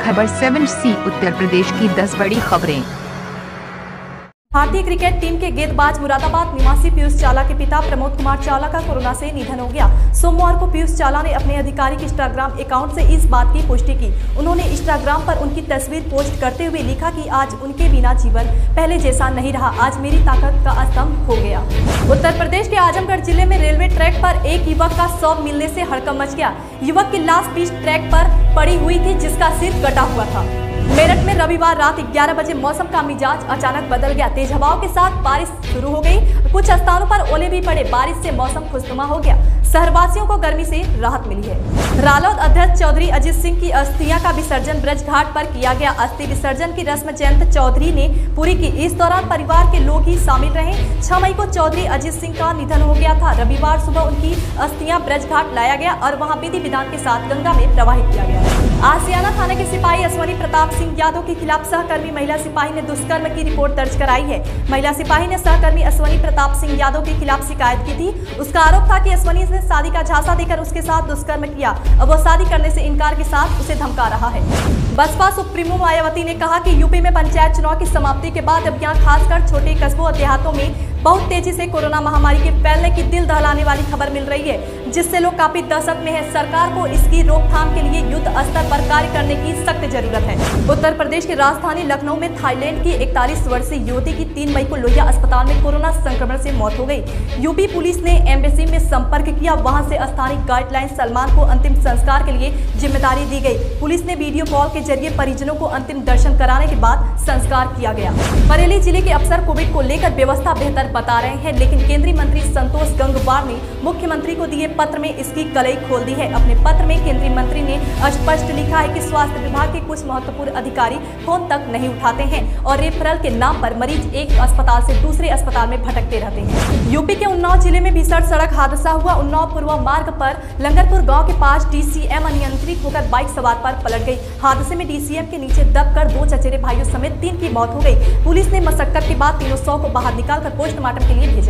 खबर सेवन सी, उत्तर प्रदेश की 10 बड़ी खबरें। भारतीय क्रिकेट टीम के गेंदबाज मुरादाबाद, निवासी पीयूष चावला के पिता प्रमोद कुमार चावला का कोरोना से निधन हो गया। सोमवार को पीयूष चावला ने अपने आधिकारिक इंस्टाग्राम अकाउंट से इस बात की पुष्टि की। उन्होंने इंस्टाग्राम पर उनकी तस्वीर पोस्ट करते हुए लिखा कि आज उनके बिना जीवन पहले जैसा नहीं रहा। आज मेरी ताकत का स्तंभ हो गया। उत्तर प्रदेश के आजमगढ़ ज़िले में रेलवे ट्रैक पर एक युवक का शव मिलने से हड़कम मच गया। युवक की लाश बीच ट्रैक पर पड़ी हुई थी जिसका सिर कटा हुआ था। मेरठ में रविवार रात 11 बजे मौसम का मिजाज अचानक बदल गया। तेज हवाओं के साथ बारिश शुरू हो गई। कुछ स्थानों पर ओले भी पड़े। बारिश से मौसम खुशनुमा हो गया। शहरवासियों को गर्मी से राहत मिली है। रालोद अध्यक्ष चौधरी अजीत सिंह की अस्थियाँ का विसर्जन ब्रज घाट पर किया गया अस्थि विसर्जन की रस्म जयंत चौधरी ने पूरी की। इस दौरान परिवार के लोग ही शामिल रहे। छह मई को चौधरी अजीत सिंह का निधन हो गया था। रविवार सुबह उनकी अस्थियाँ ब्रज घाट लाया गया और वहाँ विधि विधान के साथ गंगा में प्रवाहित किया गया। आसियाना थाने के सिपाही अश्वनी प्रताप सिंह यादव के खिलाफ सहकर्मी महिला सिपाही ने दुष्कर्म की रिपोर्ट दर्ज कराई है। महिला सिपाही ने सहकर्मी अश्वनी प्रताप सिंह यादव के खिलाफ शिकायत की थी। उसका आरोप था कि अश्वनी ने शादी का झांसा देकर उसके साथ दुष्कर्म किया। अब वो शादी करने से इनकार के साथ उसे धमका रहा है। बसपा सुप्रीमो मायावती ने कहा कि यूपी में पंचायत चुनाव की समाप्ति के बाद अब यहाँ खासकर छोटे कस्बों और देहातों में बहुत तेज़ी से कोरोना महामारी के फैलने की दिल दहलाने वाली खबर मिल रही है, जिससे लोग काफ़ी दहशत में है। सरकार को इसकी रोकथाम के लिए युद्ध स्तर पर कार्य करने की सख्त ज़रूरत है। उत्तर प्रदेश की राजधानी लखनऊ में थाईलैंड की इकतालीस वर्षीय युवती की तीन मई को लोहिया अस्पताल में कोरोना संक्रमण से मौत हो गई। यूपी पुलिस ने एम्बेसी में संपर्क किया, वहाँ से स्थानीय गाइडलाइन सलमान को अंतिम संस्कार के लिए ज़िम्मेदारी दी गई। पुलिस ने वीडियो कॉल के ज़रिए परिजनों को अंतिम दर्शन कराने के बाद संस्कार किया गया। बरेली ज़िले के अफसर कोविड को लेकर व्यवस्था बेहतर बता रहे हैं, लेकिन केंद्रीय मंत्री संतोष गंगवार ने मुख्यमंत्री को दिए पत्र में इसकी कलई खोल दी है। अपने पत्र में केंद्रीय मंत्री ने स्पष्ट लिखा है की स्वास्थ्य विभाग के कुछ महत्वपूर्ण अधिकारी फ़ोन तक नहीं उठाते हैं और रेफरल के नाम पर मरीज़ एक अस्पताल से दूसरे अस्पताल में भटकते रहते हैं। यूपी के उन्नाव ज़िले में भीषण सड़क हादसा हुआ। उन्नाव पूर्व मार्ग पर लंगरपुर गाँव के पास डीसीएम अनियंत्रित होकर बाइक सवार पर पलट गई। हादसे में डीसीएम के नीचे दबकर दो चचेरे भाइयों समेत तीन की मौत हो गई। पुलिस ने मशक्कत के बाद तीनों सौ को बाहर निकालकर पोस्टमार्टम के लिए भेजा।